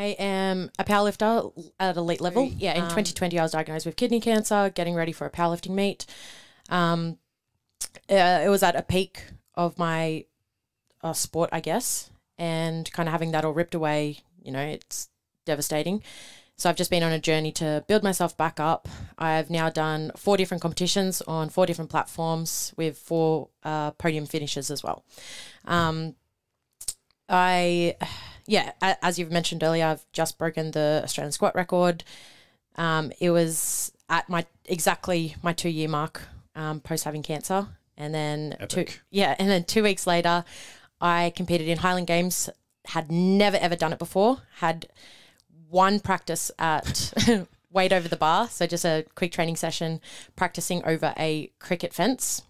I am a powerlifter at elite level. Yeah, in 2020, I was diagnosed with kidney cancer, getting ready for a powerlifting meet. Um, uh, it was at a peak of my uh, sport, I guess, and kind of having that all ripped away, you know, it's devastating. So I've just been on a journey to build myself back up. I've now done four different competitions on four different platforms with four uh, podium finishes as well. Um, I, yeah, a- as you've mentioned earlier, I've just broken the Australian squat record. Um, it was at my exactly my two year mark um, post having cancer, and then two, yeah, and then two weeks later, I competed in Highland Games. Had never ever done it before. Had one practice at weight over the bar, so just a quick training session, practicing over a cricket fence,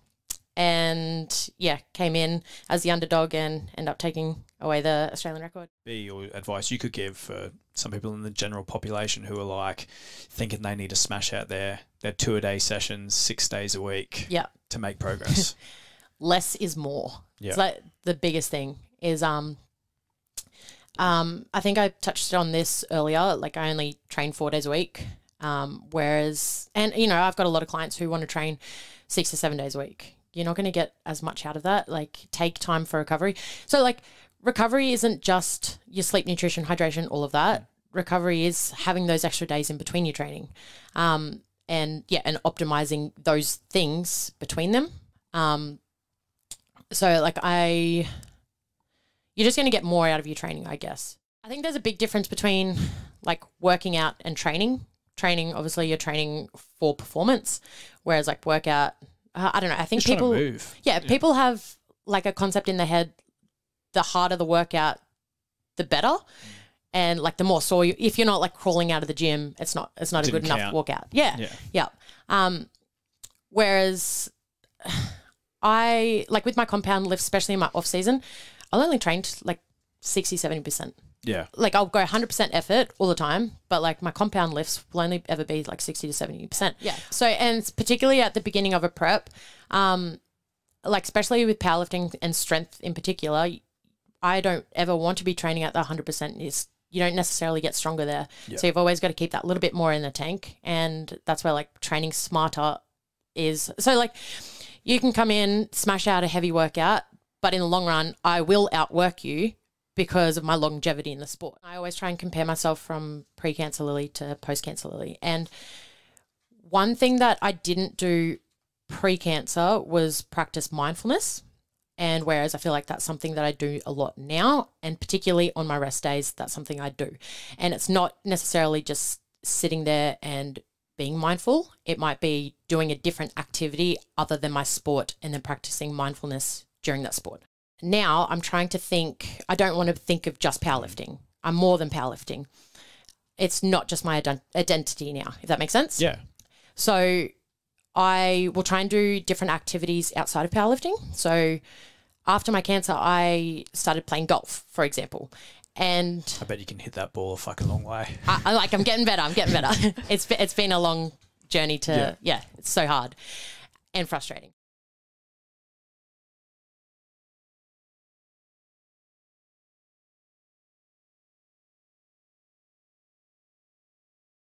and yeah, came in as the underdog and end up taking away the Australian record. Be your advice you could give for some people in the general population who are like thinking they need to smash out their their two a day sessions six days a week Yeah, to make progress. less is more. Yeah. It's like the biggest thing is um um I think I touched on this earlier, like I only train 4 days a week. Um whereas and you know, I've got a lot of clients who want to train 6 to 7 days a week. You're not going to get as much out of that. Like take time for recovery. So like recovery isn't just your sleep, nutrition, hydration, all of that. Recovery is having those extra days in between your training. Um and yeah, and optimizing those things between them. Um so like I you're just going to get more out of your training, I guess. I think there's a big difference between like working out and training. Training, obviously, you're training for performance, whereas like workout, uh, I don't know. I think Just people, move. yeah, people have like a concept in their head: the harder the workout, the better, and like the more sore. You, if you're not like crawling out of the gym, it's not it's not a Didn't good enough workout. Yeah, Yeah. yeah. Um, whereas I like with my compound lifts, especially in my off season, I'll only train like 60, 70%. Yeah. Like I'll go 100% effort all the time, but like my compound lifts will only ever be like 60 to 70%. Yeah. So, and particularly at the beginning of a prep, um, like especially with powerlifting and strength in particular, I don't ever want to be training at the 100%. Is you don't necessarily get stronger there. So you've always got to keep that little bit more in the tank. And that's where like training smarter is. So like you can come in, smash out a heavy workout, but in the long run, I will outwork you because of my longevity in the sport. I always try and compare myself from pre-cancer Lily to post-cancer Lily. And one thing that I didn't do pre-cancer was practice mindfulness. And whereas I feel like that's something that I do a lot now, and particularly on my rest days, that's something I do. And it's not necessarily just sitting there and being mindful. It might be doing a different activity other than my sport and then practicing mindfulness during that sport. Now I'm trying to think, I don't want to think of just powerlifting. I'm more than powerlifting. It's not just my ident- identity now, if that makes sense. Yeah. So I will try and do different activities outside of powerlifting. So after my cancer, I started playing golf, for example. And I bet you can hit that ball a fucking long way. I, I like I'm getting better. I'm getting better. it's it's been a long journey to Yeah. yeah. it's so hard and frustrating.